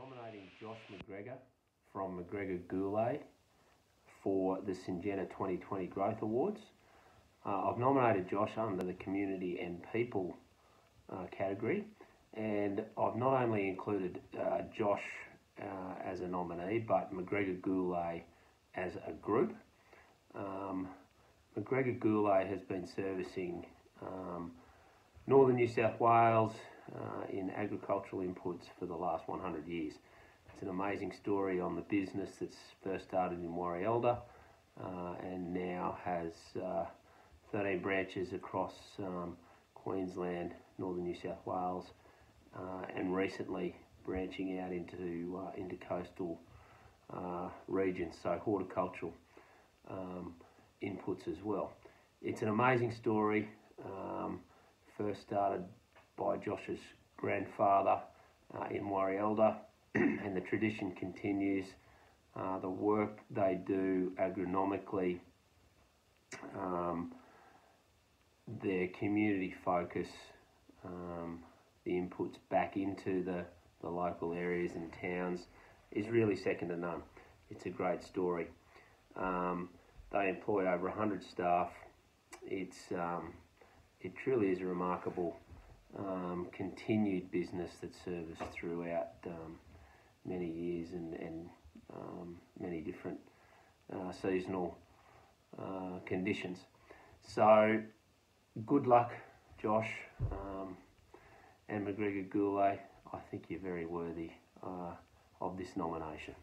nominating Josh McGregor from McGregor Gourlay for the Syngenta 2020 Growth Awards. Uh, I've nominated Josh under the Community and People uh, category, and I've not only included uh, Josh uh, as a nominee, but McGregor Gourlay as a group. Um, McGregor Gourlay has been servicing um, northern New South Wales uh, in agricultural inputs for the last 100 years. It's an amazing story on the business that's first started in Warialda uh, and now has uh, 13 branches across um, Queensland, northern New South Wales, uh, and recently branching out into uh, into coastal regions, so horticultural um, inputs as well. It's an amazing story. Um, first started by Josh's grandfather uh, in Warialda, and the tradition continues. Uh, the work they do agronomically, um, their community focus, um, the inputs back into the, the local areas and towns is really second to none. It's a great story. Um, they employ over 100 staff. It's, um, it truly is a remarkable um, continued business that serviced throughout um, many years and, and um, many different uh, seasonal uh, conditions. So, good luck, Josh um, and McGregor Gourlay. I think you're very worthy uh, of this nomination.